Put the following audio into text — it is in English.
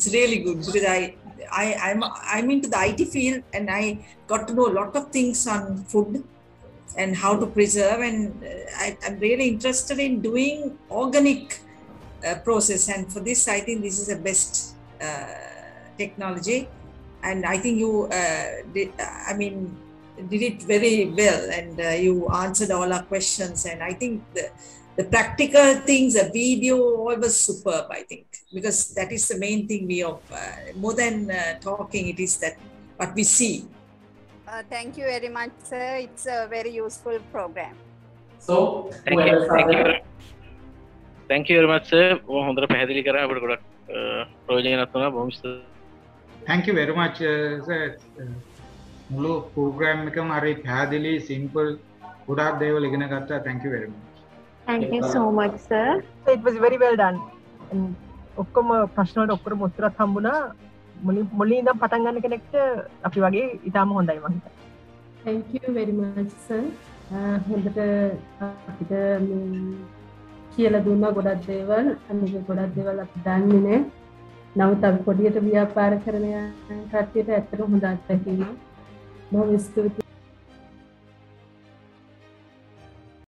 it's really good because I I I'm I'm into the IT field and I got to know a lot of things on food and how to preserve and uh, I, I'm really interested in doing organic uh, process. And for this I think this is the best uh, technology. And I think you uh, did, I mean did it very well and uh, you answered all our questions and I think the, the practical things, the video, all was superb, I think, because that is the main thing we of uh, more than uh, talking, it is that what we see. Uh, thank you very much, sir. It's a very useful program. So, Thank you. whoever Thank you. started- thank you very much sir. බොහොම හොඳට පැහැදිලි කරා අපිට ගොඩක් අ, ප්‍රයෝජනවත් වුණා බොහොම ස්තුතියි. thank you very much uh, sir. මුළු පෝග්‍රම් එකම අරි පැදිලි සිම්පල් ගොඩක් දේවල් ඉගෙන ගත්තා. තැංක වෙරම සෝමක්සරිවල්ඩන් ඔක්කොම ප්‍රශ්නට ඔක්කර මුත්තර හම්බුණා. මුලි මුලි දම් පටන්ගන්න කෙනෙක්ට අපි වගේ ඉතාම හොඳයි මහිත තැංවරිමසන් uh, හොඳට අපිට කියල දුන්න ගොඩක් දේවල්. අනික ගොඩක් දේවල් අප දන්නේනෑ නමුත් අපි පොඩියට ව්‍යාපාර කරනය කට්ටියට ඇත්තර හොඳත් පැකිීම Não, esse